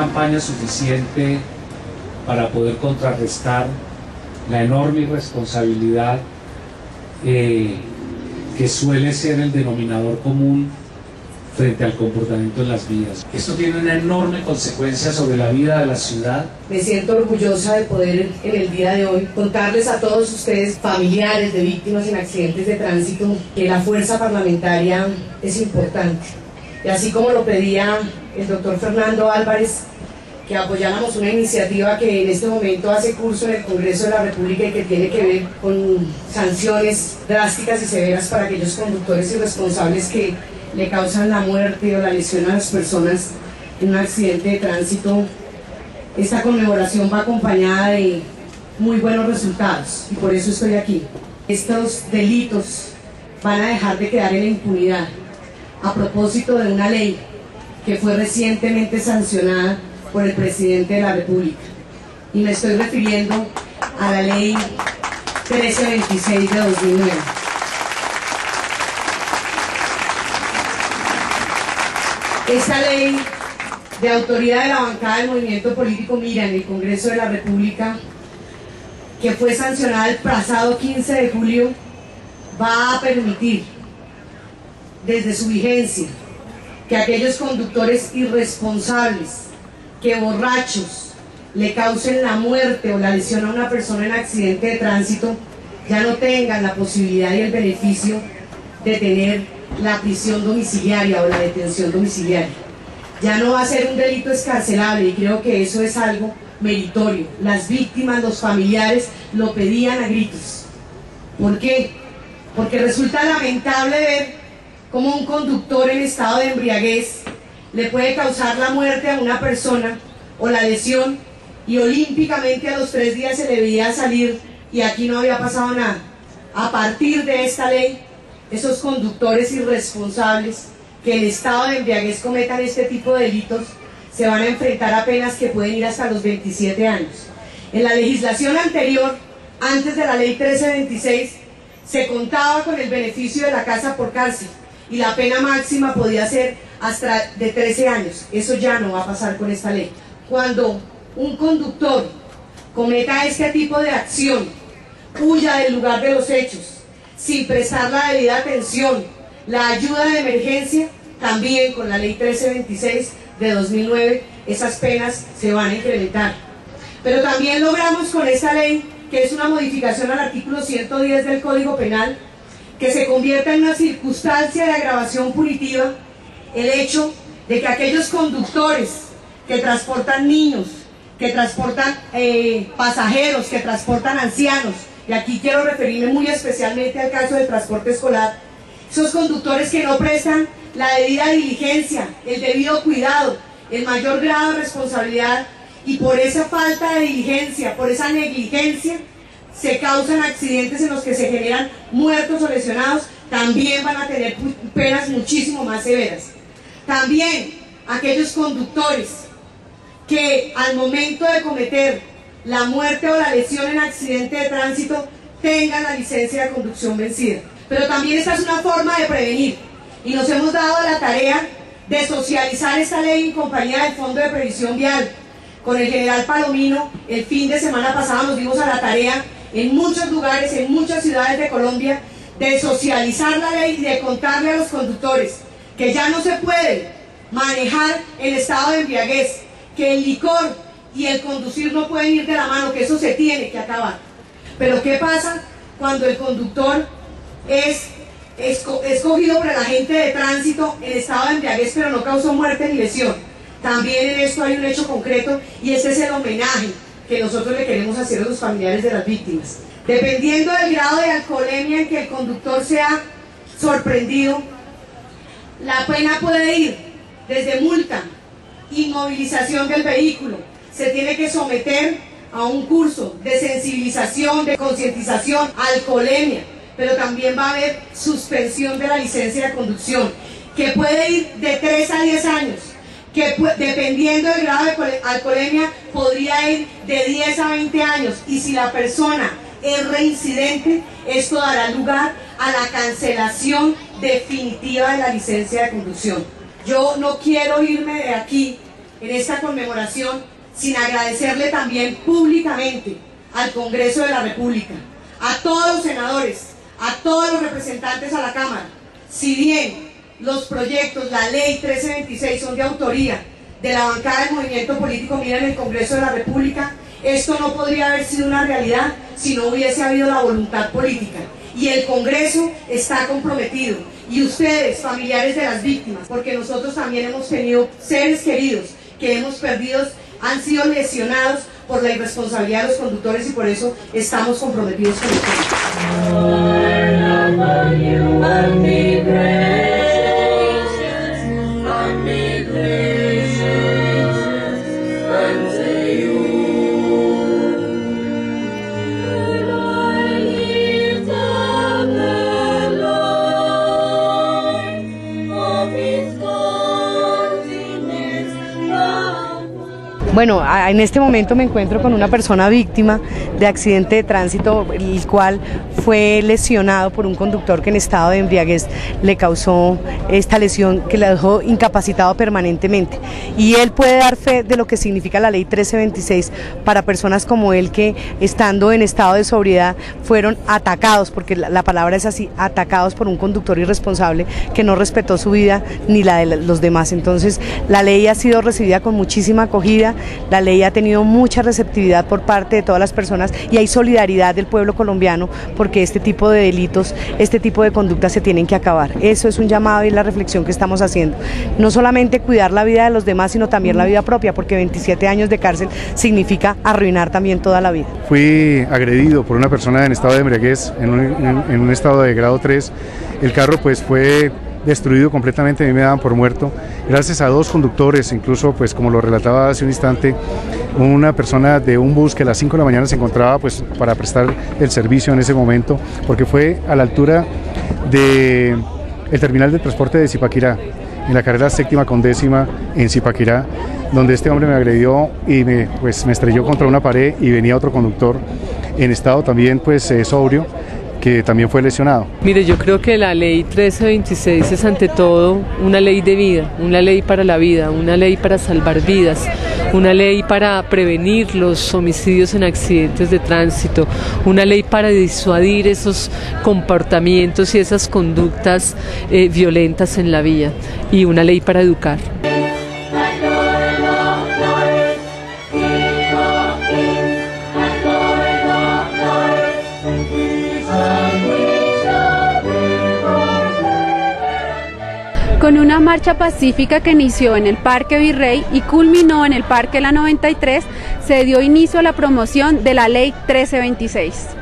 campaña suficiente para poder contrarrestar la enorme irresponsabilidad eh, que suele ser el denominador común frente al comportamiento en las vías. Esto tiene una enorme consecuencia sobre la vida de la ciudad. Me siento orgullosa de poder en el día de hoy contarles a todos ustedes, familiares de víctimas en accidentes de tránsito, que la fuerza parlamentaria es importante. Y así como lo pedía el doctor Fernando Álvarez, que apoyáramos una iniciativa que en este momento hace curso en el Congreso de la República y que tiene que ver con sanciones drásticas y severas para aquellos conductores irresponsables que le causan la muerte o la lesión a las personas en un accidente de tránsito. Esta conmemoración va acompañada de muy buenos resultados y por eso estoy aquí. Estos delitos van a dejar de quedar en la impunidad a propósito de una ley que fue recientemente sancionada por el presidente de la República. Y me estoy refiriendo a la ley 1326 de 2009. Esta ley de autoridad de la bancada del movimiento político Mira en el Congreso de la República, que fue sancionada el pasado 15 de julio, va a permitir desde su vigencia que aquellos conductores irresponsables que borrachos le causen la muerte o la lesión a una persona en accidente de tránsito ya no tengan la posibilidad y el beneficio de tener la prisión domiciliaria o la detención domiciliaria. Ya no va a ser un delito escarcelable y creo que eso es algo meritorio. Las víctimas, los familiares lo pedían a gritos. ¿Por qué? Porque resulta lamentable ver cómo un conductor en estado de embriaguez le puede causar la muerte a una persona o la lesión y olímpicamente a los tres días se le veía salir y aquí no había pasado nada. A partir de esta ley, esos conductores irresponsables que en estado de embriaguez cometan este tipo de delitos se van a enfrentar a penas que pueden ir hasta los 27 años. En la legislación anterior, antes de la ley 1326, se contaba con el beneficio de la casa por cárcel y la pena máxima podía ser hasta de 13 años. Eso ya no va a pasar con esta ley. Cuando un conductor cometa este tipo de acción, huya del lugar de los hechos, sin prestar la debida atención, la ayuda de emergencia, también con la ley 1326 de 2009, esas penas se van a incrementar. Pero también logramos con esta ley, que es una modificación al artículo 110 del Código Penal, que se convierta en una circunstancia de agravación punitiva el hecho de que aquellos conductores que transportan niños, que transportan eh, pasajeros, que transportan ancianos, y aquí quiero referirme muy especialmente al caso del transporte escolar, esos conductores que no prestan la debida diligencia, el debido cuidado, el mayor grado de responsabilidad y por esa falta de diligencia, por esa negligencia, se causan accidentes en los que se generan muertos o lesionados, también van a tener penas muchísimo más severas. También aquellos conductores que al momento de cometer la muerte o la lesión en accidente de tránsito tengan la licencia de conducción vencida. Pero también esta es una forma de prevenir y nos hemos dado la tarea de socializar esta ley en compañía del Fondo de Previsión Vial. Con el general Palomino, el fin de semana pasado nos dimos a la tarea en muchos lugares, en muchas ciudades de Colombia, de socializar la ley y de contarle a los conductores que ya no se puede manejar el estado de embriaguez, que el licor y el conducir no pueden ir de la mano, que eso se tiene que acabar. Pero ¿qué pasa cuando el conductor es escogido por el agente de tránsito en estado de embriaguez pero no causó muerte ni lesión? También en esto hay un hecho concreto y ese es el homenaje que nosotros le queremos hacer a los familiares de las víctimas. Dependiendo del grado de alcoholemia en que el conductor sea sorprendido, la pena puede ir desde multa, inmovilización del vehículo, se tiene que someter a un curso de sensibilización, de concientización, alcoholemia, pero también va a haber suspensión de la licencia de conducción, que puede ir de 3 a 10 años que dependiendo del grado de alcoholemia podría ir de 10 a 20 años y si la persona es reincidente, esto dará lugar a la cancelación definitiva de la licencia de conducción. Yo no quiero irme de aquí en esta conmemoración sin agradecerle también públicamente al Congreso de la República, a todos los senadores, a todos los representantes a la Cámara. Si bien los proyectos, la ley 1326 son de autoría de la bancada del movimiento político Mira en el Congreso de la República, esto no podría haber sido una realidad si no hubiese habido la voluntad política. Y el Congreso está comprometido. Y ustedes, familiares de las víctimas, porque nosotros también hemos tenido seres queridos que hemos perdido, han sido lesionados por la irresponsabilidad de los conductores y por eso estamos comprometidos con ustedes. Bueno, en este momento me encuentro con una persona víctima de accidente de tránsito, el cual fue lesionado por un conductor que en estado de embriaguez le causó esta lesión que le dejó incapacitado permanentemente. Y él puede dar fe de lo que significa la ley 1326 para personas como él que estando en estado de sobriedad fueron atacados, porque la, palabra es así, atacados por un conductor irresponsable que no respetó su vida ni la de los demás. Entonces la ley ha sido recibida con muchísima acogida, la ley ha tenido mucha receptividad por parte de todas las personas y hay solidaridad del pueblo colombiano porque este tipo de delitos, este tipo de conductas se tienen que acabar. Eso es un llamado y la reflexión que estamos haciendo. No solamente cuidar la vida de los demás, sino también la vida propia, porque 27 años de cárcel significa arruinar también toda la vida. Fui agredido por una persona en estado de embriaguez, en un, en un estado de grado 3. El carro pues fue destruido completamente, a mí me daban por muerto, gracias a dos conductores, incluso pues como lo relataba hace un instante, una persona de un bus que a las 5 de la mañana se encontraba pues para prestar el servicio en ese momento, porque fue a la altura de terminal de transporte de Zipaquirá, en la carrera séptima con décima en Zipaquirá, donde este hombre me agredió y me, pues, me estrelló contra una pared y venía otro conductor en estado también pues eh, sobrio que también fue lesionado. Mire, yo creo que la ley 1326 es ante todo una ley de vida, una ley para la vida, una ley para salvar vidas, una ley para prevenir los homicidios en accidentes de tránsito, una ley para disuadir esos comportamientos y esas conductas eh, violentas en la vía y una ley para educar. Con una marcha pacífica que inició en el Parque Virrey y culminó en el Parque La 93, se dio inicio a la promoción de la Ley 1326.